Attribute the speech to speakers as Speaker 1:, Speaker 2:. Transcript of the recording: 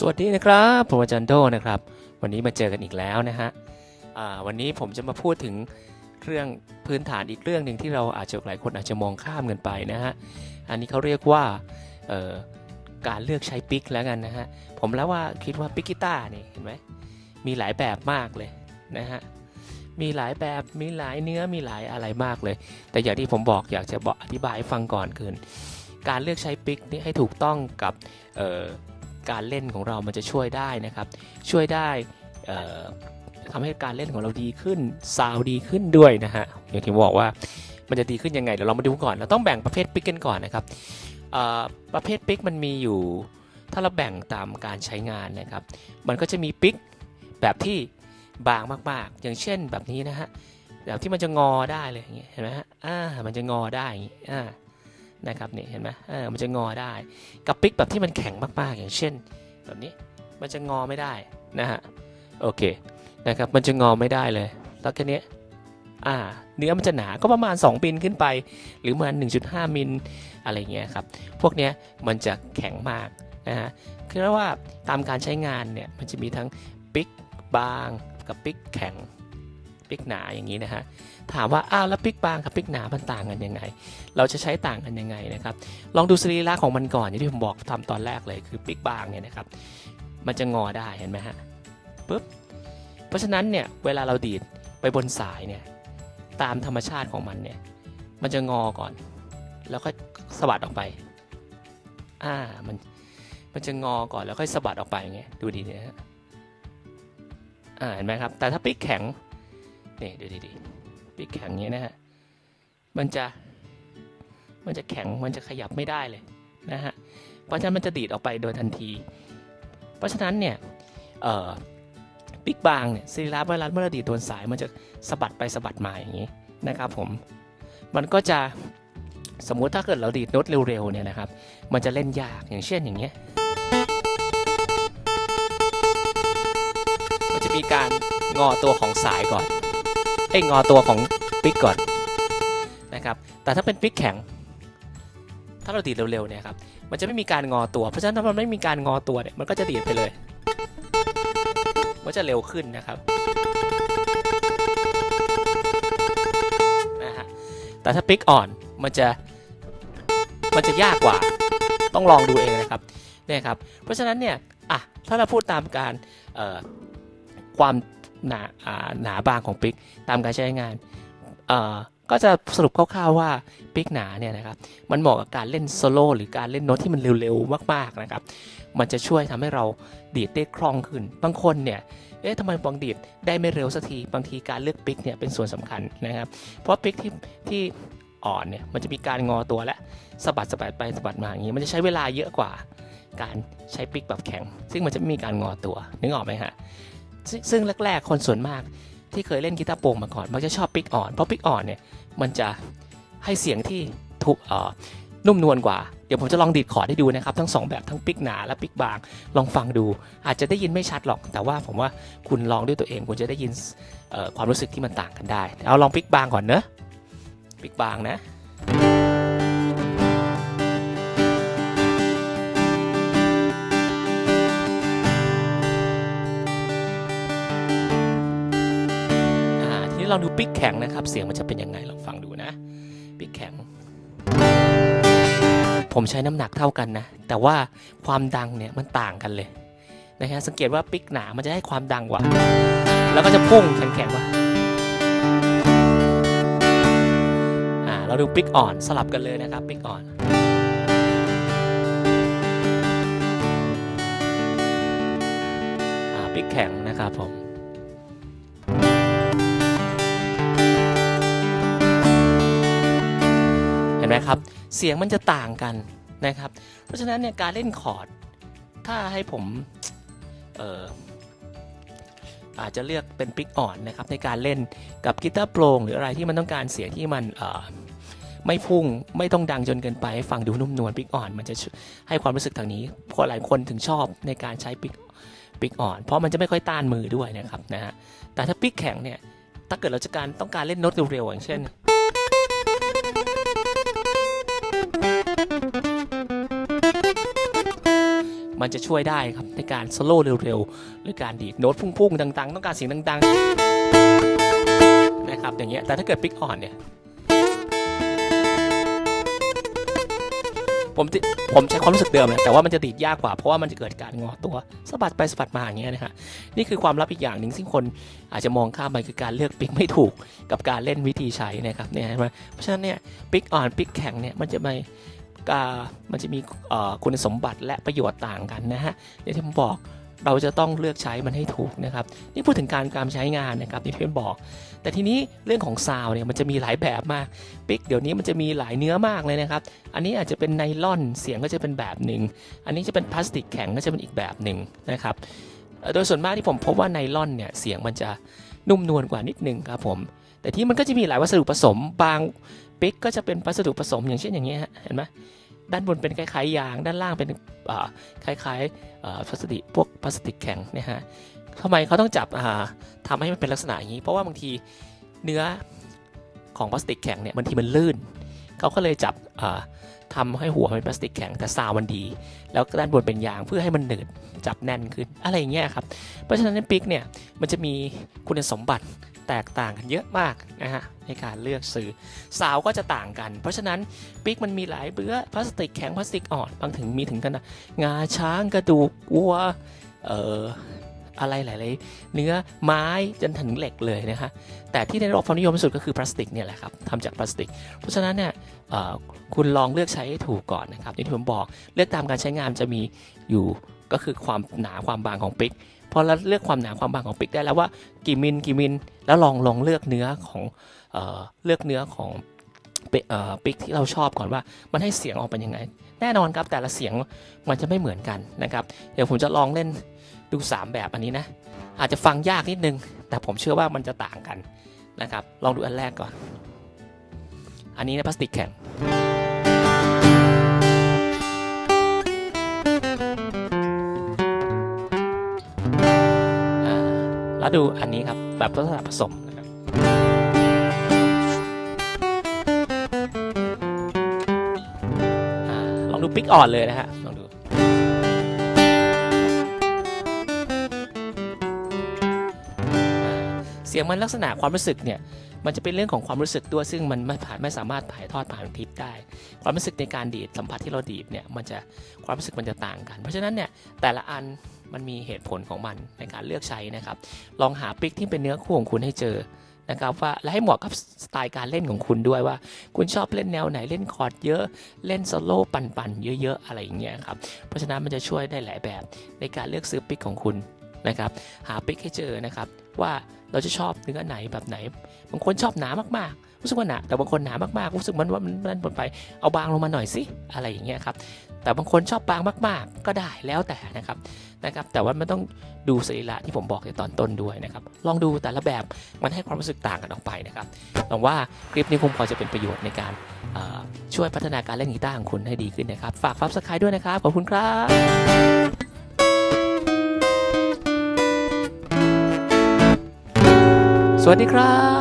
Speaker 1: สวัสดีนะครับผมอาจารย์โดนะครับ วันนี้มาเจอกันอีกแล้วนะฮะวันนี้ผมจะมาพูดถึงเรื่องพื้นฐานอีกเรื่องหนึ่งที่เราอาจจะหลายคนอาจจะมองข้ามกันไปนะฮะอันนี้เขาเรียกว่าการเลือกใช้ปิกแล้วกันนะฮะผมแล้วว่าคิดว่าปิกกีตาร์นี่เห็นไหมมีหลายแบบมากเลยนะฮะมีหลายแบบมีหลายเนื้อมีหลายอะไรมากเลย แต่อย่างที่ผมบอกอยากจะบอกอธิบายฟังก่อนคือการเลือกใช้ปิกนี่ให้ถูกต้องกับ การเล่นของเรามันจะช่วยได้นะครับ ช่วยได้เอ่อทำให้การเล่นของเราดีขึ้นซาวดีขึ้นด้วยนะฮะอย่างที่บอกว่ามันจะดีขึ้นยังไงเดี๋ยวเรามาดูก่อน เราต้องแบ่งประเภทปิกกันก่อนนะครับประเภทปิกมันมีอยู่ ถ้าเราแบ่งตามการใช้งานนะครับ มันก็จะมีปิกแบบที่บางมากๆ อย่างเช่นแบบนี้นะฮะแบบที่มันจะงอได้เลยอย่างเงี้ยเห็นไหมฮะอ่ามันจะงอได้อย่างเงี้อ่า นะครับนี่เห็นไหมอ่ามันจะงอได้ กับปิกแบบที่มันแข็งมากๆ อย่างเช่น แบบนี้มันจะงอไม่ได้นะฮะโอเคนะครับมันจะงอไม่ได้เลย แล้วแค่นี้อ่าเนื้อมันจะหนาก็ประมาณ 2มิลขึ้นไป หรือประมาณ 1.5มิลอะไรเงี้ยครับ พวกเนี้ยมันจะแข็งมากนะฮะคือว่าตามการใช้งานเนี่ยมันจะมีทั้งปิกบางกับปิกแข็ง ปิกหนาอย่างนี้นะฮะถามว่าอ้าวแล้วปิกบางกับปิกหนามันต่างกันยังไง เราจะใช้ต่างกันยังไงนะครับลองดูสรีระของมันก่อนอย่างที่ผมบอกทำตอนแรกเลยคือปิกบางเนี่ยนะครับมันจะงอได้เห็นไหมฮะปุ๊บเพราะฉะนั้นเนี่ยเวลาเราดีดไปบนสายเนี่ยตามธรรมชาติของมันเนี่ยมันจะงอก่อน แล้วค่อยสะบัดออกไปอ่ามันมันจะงอก่อนแล้วค่อยสะบัดออกไปอย่างเงี้ยดูดีเนี่ยฮะอ่าเห็นไหมครับแต่ถ้าปิกแข็ง นี่ดูดีๆปิกแข็งเนี้ยนะฮะมันจะมันจะแข็งมันจะขยับไม่ได้เลยนะฮะเพราะฉะนั้นมันจะดีดออกไปโดยทันที เพราะฉะนั้นเนี่ยเอ่อปิกบางเนี่ยซีราเวลาเมื่อราดีดโดนสายมันจะสะบัดไปสะบัดมาอย่างนี้นะครับผมมันก็จะสมมุติถ้าเกิดเราดีดโน้ตเร็วๆเนี่ยนะครับ มันจะเล่นยากอย่างเช่นอย่างเงี้ยมันจะมีการงอตัวของสายก่อน อ้ยงอตัวของปิกก่อนนะครับแต่ถ้าเป็นปิกแข็ง ถ้าเราดีดเร็วๆเนี่ยครับมันจะไม่มีการงอตัว เพราะฉะนั้นถ้ามันไม่มีการงอตัวเนี่ยมันก็จะดีดไปเลยมันจะเร็วขึ้นนะครับนะฮะแต่ถ้าปิกอ่อนมันจะมันจะยากกว่าต้องลองดูเองนะครับเนี่ยครับเพราะฉะนั้นเนี่ยอะถ้าเราพูดตามการเอ่อความ หนาหนาบางของปิกตามการใช้งานก็จะสรุปคร่าวๆว่าปิกหนาเนี่ยนะครับมันเหมาะกับการเล่นโซโล่หรือการเล่นโน้ตที่มันเร็วๆมากๆนะครับมันจะช่วยทำให้เราดีดได้คล่องขึ้น บางคนเนี่ยเอ๊ะทำไมบางดีดได้ไม่เร็วสักทีบางทีการเลือก pick เนี่ยเป็นส่วนสำคัญนะครับ เพราะ pick ที่ที่อ่อนเนี่ยมันจะมีการงอตัวและสะบัดสะบัดไปสะบัดมาอย่างนี้ มันจะใช้เวลาเยอะกว่าการใช้ pick แบบแข็ง ซึ่งมันจะไม่มีการงอตัวนึกออกไหมฮะ ซึ่งแรกๆ คนส่วนมากที่เคยเล่นกีตาร์โปร่งมาก่อนมักจะชอบ pick อ่อนเพราะ pick อ่อนเนี่ยมันจะให้เสียงที่ถูกเอ่อนุ่มนวลกว่า เดี๋ยวผมจะลองดีดคอร์ดให้ดูนะครับ ทั้งสองแบบทั้ง pick หนาและ pick บาง ลองฟังดู อาจจะได้ยินไม่ชัดหรอก แต่ว่าผมว่าคุณลองด้วยตัวเองคุณจะได้ยินความรู้สึกที่มันต่างกันได้ เอาลองปิกบางก่อนเนอะปิกบางนะ นี้ลองดูปิกแข็งนะครับ เสียงมันจะเป็นยังไงลองฟังดูนะปิกแข็ง ผมใช้น้ำหนักเท่ากันนะ แต่ว่าความดังเนี่ยมันต่างกันเลยนะฮะสังเกตว่าปิกหนามันจะให้ความดังกว่า แล้วก็จะพุ่งแข็งๆว่าอ่าเราดูปิกอ่อนสลับกันเลยนะครับปิกอ่อนอ่าปิกแข็งนะครับผม นไหมครับ เสียงมันจะต่างกันนะครับ เพราะฉะนั้นเนี่ยการเล่นคอร์ด ถ้าให้ผมเอออาจจะเลือกเป็นปิกอ่อนนะครับในการเล่นกับกีตาร์โปร่งหรืออะไรที่มันต้องการเสียงที่มันเอ่อไม่พุ่งไม่ต้องดังจนเกินไปให้ฟังดูนุ่มนวลปิกอ่อน มันจะให้ความรู้สึกทางนี้เพราะหลายคนถึงชอบในการใช้ปิกปิกอ่อน เพราะมันจะไม่ค่อยต้านมือด้วยนะครับนะฮะแต่ถ้าปิกแข็งเนี่ยถ้าเกิดเราจะการต้องการเล่นโน้ตเร็วๆอย่างเช่น มันจะช่วยได้ครับในการสโลว์เร็วๆ หรือการดีดโน้ตพุ่งๆดังๆ ต้องการเสียงดังๆนะครับอย่างเงี้ยแต่ถ้าเกิดปิกอ่อนเนี่ยผมผมใช้ความรู้สึกเดิมนะแต่ว่ามันจะดีดยากกว่าเพราะว่ามันจะเกิดการงอตัวสะบัดไปสะบัดมาอย่างเงี้ยนะฮะนี่คือความลับอีกอย่างหนึ่งซึ่งคนอาจจะมองข้ามไปคือการเลือกปิกไม่ถูกกับการเล่นวิธีใช้นะครับเนี่ยเห็นไหมเพราะฉะนั้นเนี่ยปิกอ่อนปิกแข็งเนี่ยมันจะไม่ มันจะมีคุณสมบัติและประโยชน์ต่างกันนะฮะอย่างที่ผมบอกเราจะต้องเลือกใช้มันให้ถูกนะครับนี่พูดถึงการการใช้งานนะครับที่เพื่อนบอก แต่ทีนี้เรื่องของซาวเนี่ยมันจะมีหลายแบบมากปิกเดี๋ยวนี้มันจะมีหลายเนื้อมากเลยนะครับ อันนี้อาจจะเป็นไนล่อนเสียงก็จะเป็นแบบหนึ่ง อันนี้จะเป็นพลาสติกแข็งก็จะเป็นอีกแบบหนึ่งนะครับโดยส่วนมากที่ผมพบว่าไนล่อนเนี่ยเสียงมันจะนุ่มนวลกว่านิดนึงครับผมแต่ที่มันก็จะมีหลายวัสดุผสมบาง ปิกก็จะเป็นวัสดุผสมอย่างเช่นอย่างเงี้ยเห็นไหมด้านบนเป็นคล้ายๆยาง ด้านล่างเป็นคล้ายๆพลาสติกพวกพลาสติกแข็งนะฮะทำไมเขาต้องจับทำให้มันเป็นลักษณะอย่างนี้ เพราะว่าบางทีเนื้อของพลาสติกแข็งเนี่ยบางทีมันลื่นเขาก็เลยจับ ทำให้หัวเป็นพลาสติกแข็งแต่ซาวมันดี แล้วด้านบนเป็นยางเพื่อให้มันหนืดจับแน่นขึ้นอะไรอย่างเงี้ยครับ เพราะฉะนั้นในปิกเนี่ยมันจะมีคุณสมบัติแตกต่างกันเยอะมากนะฮะในการเลือกซื้อสาวก็จะต่างกัน เพราะฉะนั้นปิกมันมีหลายเบื้อพลาสติกแข็งพลาสติกอ่อนบางถึงมีถึงกันนะงาช้างกระดูกวัวเอ่อ อะไรหลายๆเนื้อไม้จนถึงเหล็กเลยนะฮะแต่ที่ได้รับความนิยมที่สุดก็คือพลาสติกเนี่ยแหละครับทำจากพลาสติก เพราะฉะนั้นเนี่ยคุณลองเลือกใช้ให้ถูกก่อนนะครับที่ผมบอกเลือกตามการใช้งานจะมีอยู่ก็คือความหนาความบางของปิกพอเราเลือกความหนาความบางของปิกได้แล้วว่ากี่มิลกี่มิลแล้วลองลองเลือกเนื้อของเออเลือกเนื้อของปิกที่เราชอบก่อนว่ามันให้เสียงออกเป็นยังไง แน่นอนครับแต่ละเสียงมันจะไม่เหมือนกันนะครับ เดี๋ยวผมจะลองเล่น ดู 3 แบบอันนี้นะ อาจจะฟังยากนิดนึง แต่ผมเชื่อว่ามันจะต่างกันนะครับ ลองดูอันแรกก่อน อันนี้นะพลาสติกแข็งแล้วดูอันนี้ครับ แบบลักษณะผสมนะครับลองดูปิกอ่อนเลยนะฮะ สียงมันลักษณะความรู้สึกเนี่ยมันจะเป็นเรื่องของความรู้สึกด้วยซึ่งมันไม่ผ่านไม่สามารถถ่ายทอดผ่านทิปได้ ความรู้สึกในการดีดสัมผัสที่เราดีดเนี่ยมันจะความรู้สึกมันจะต่างกัน เพราะฉะนั้นเนี่ยแต่ละอันมันมีเหตุผลของมันในการเลือกใช้นะครับ ลองหาปิกที่เป็นเนื้อคู่ของคุณให้เจอนะครับว่าและให้เหมาะกับสไตล์การเล่นของคุณด้วยว่า คุณชอบเล่นแนวไหนเล่นคอร์ดเยอะเล่นโซโล่ปั่นๆเยอะๆอะไรอย่างเงี้ยครับเพราะฉะนั้นมันจะช่วยได้หลายแบบในการเลือกซื้อ pick ของคุณนะครับหา pick ให้เจอนะครับ ว่าเราจะชอบเนื้อไหนแบบไหน บางคนชอบหนามากๆ รู้สึกว่าหนาแต่บางคนหนามากๆ รู้สึกมันว่ามันมันหนาไป เอาบางลงมาหน่อยสิ อะไรอย่างเงี้ยครับ แต่บางคนชอบบางมาก ๆ ก็ได้แล้วแต่นะครับนะครับ แต่ว่ามันต้องดูสรีระที่ผมบอกในตอนต้นด้วยนะครับ ลองดูแต่ละแบบมันให้ความรู้สึกต่างกันออกไปนะครับหวังว่าคลิปนี้คงพอจะเป็นประโยชน์ในการช่วยพัฒนาการเล่นกีตาร์ของคุณให้ดีขึ้นนะครับ ฝากฟับสกายด้วยนะครับ ขอบคุณครับ สวัสดีครับ